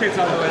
決断を。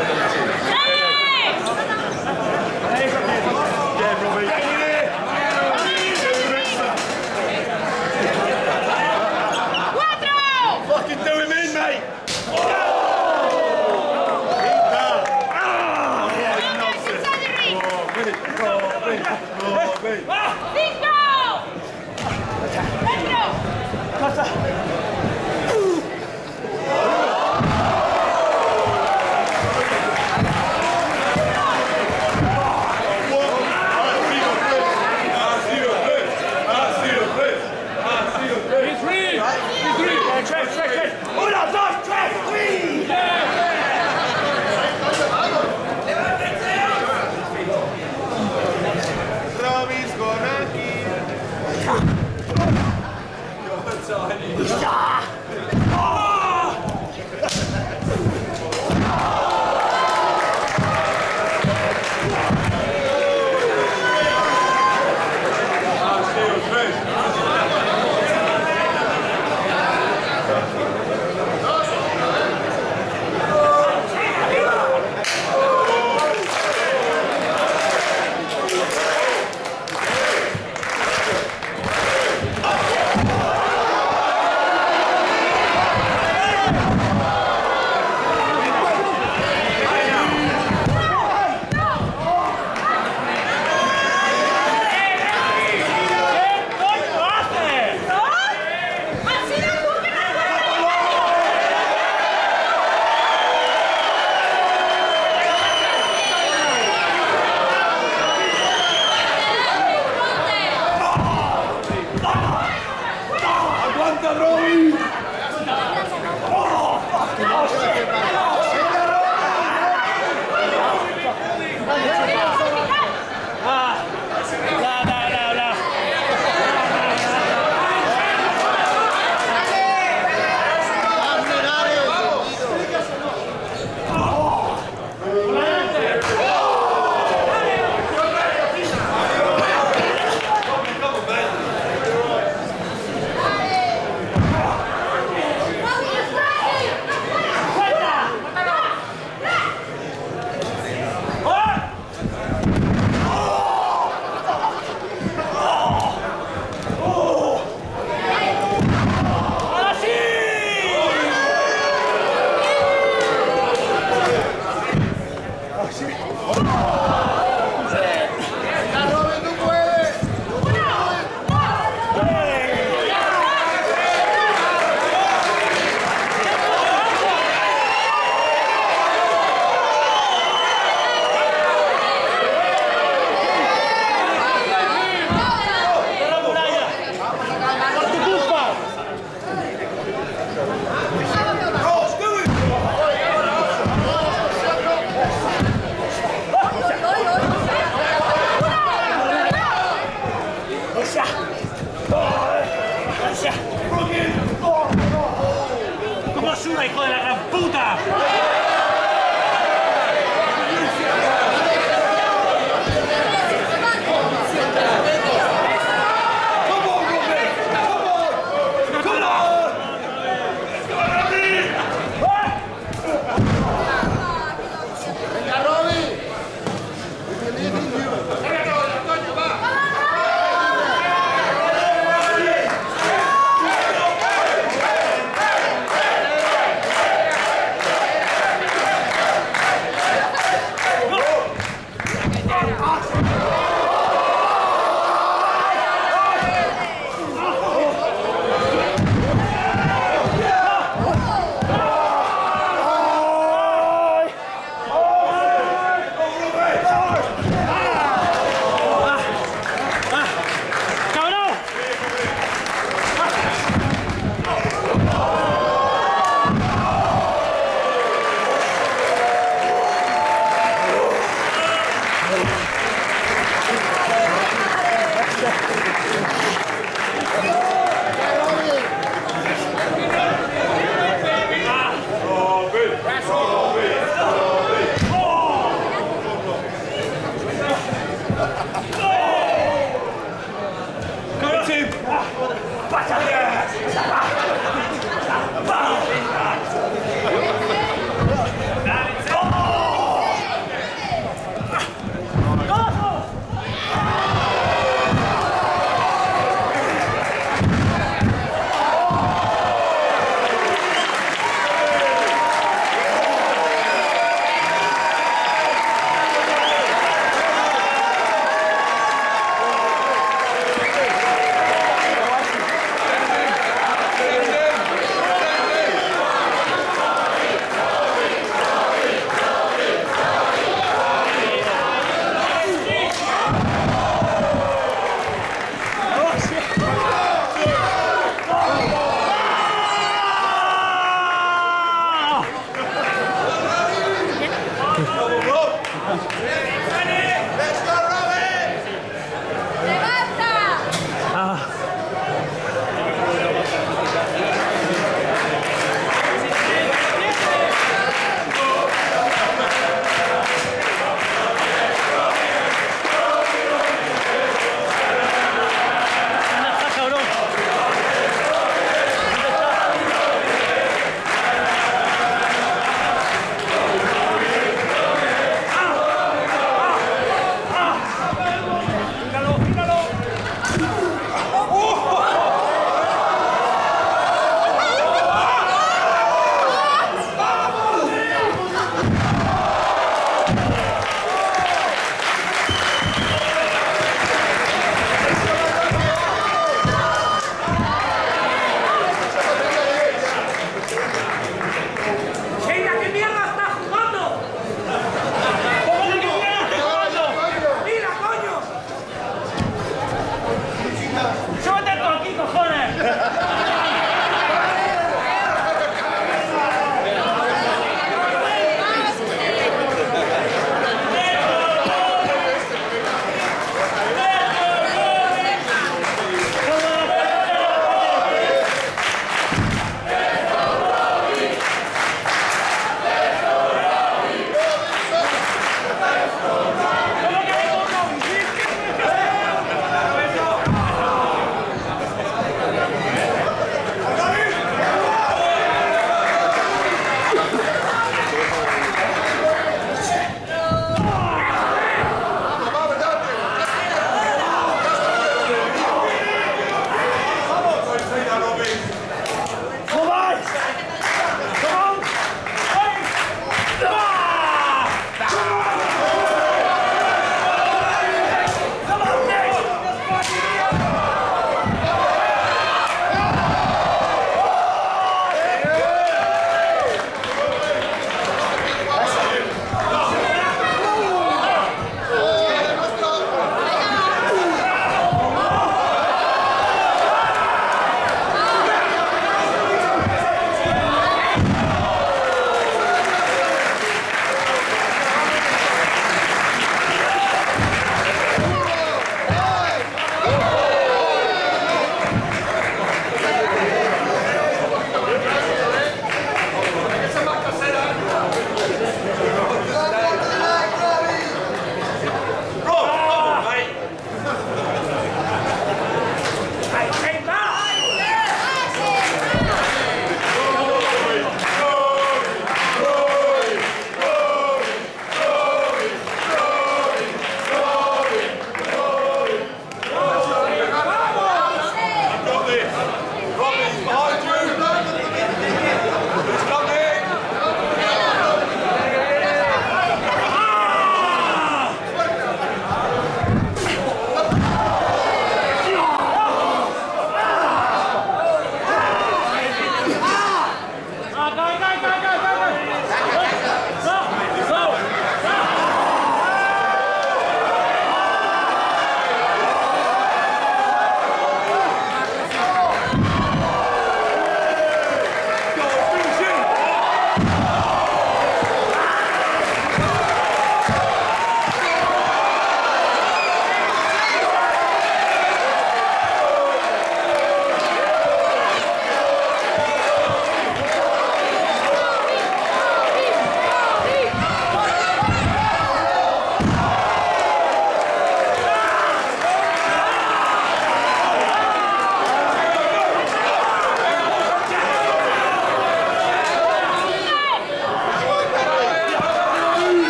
a puta!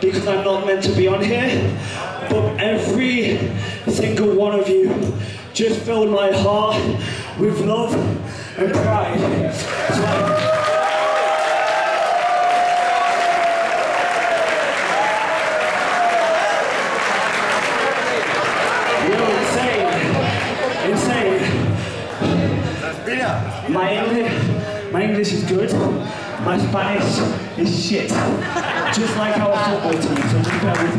Because I'm not meant to be on here, but every single one of you just filled my heart with love and pride. So I- You're insane. Insane. My English, my English is good. My Spanish is shit. Just like our football team, so bear with.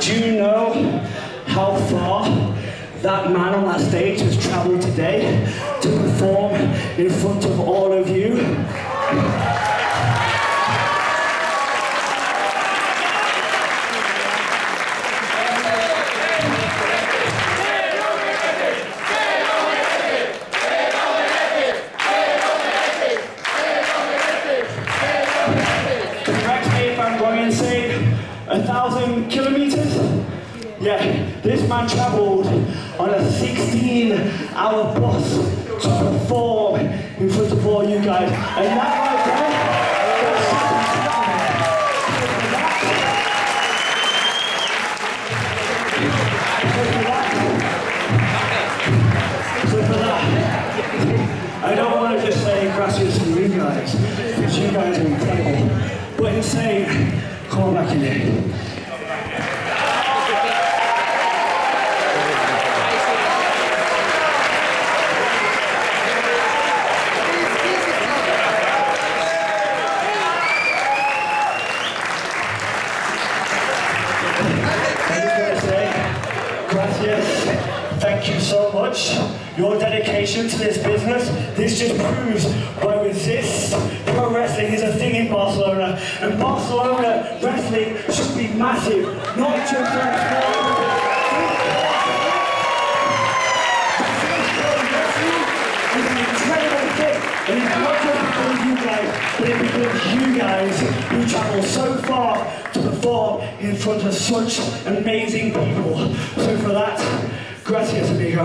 Do you know how far that man on that stage has travelled today to perform in front of all of you? Man travelled on a 16-hour bus to perform in front of all you guys. And that right there, So for that, I don't want to just say gracias to you guys, because you guys are incredible. But insane, come back in here. This just proves why resist pro wrestling is a thing in Barcelona. And Barcelona wrestling should be massive, not just thing, and it's not just because you guys, but it's you guys who travel so far to perform in front of such amazing people. So for that, gracias, amigo.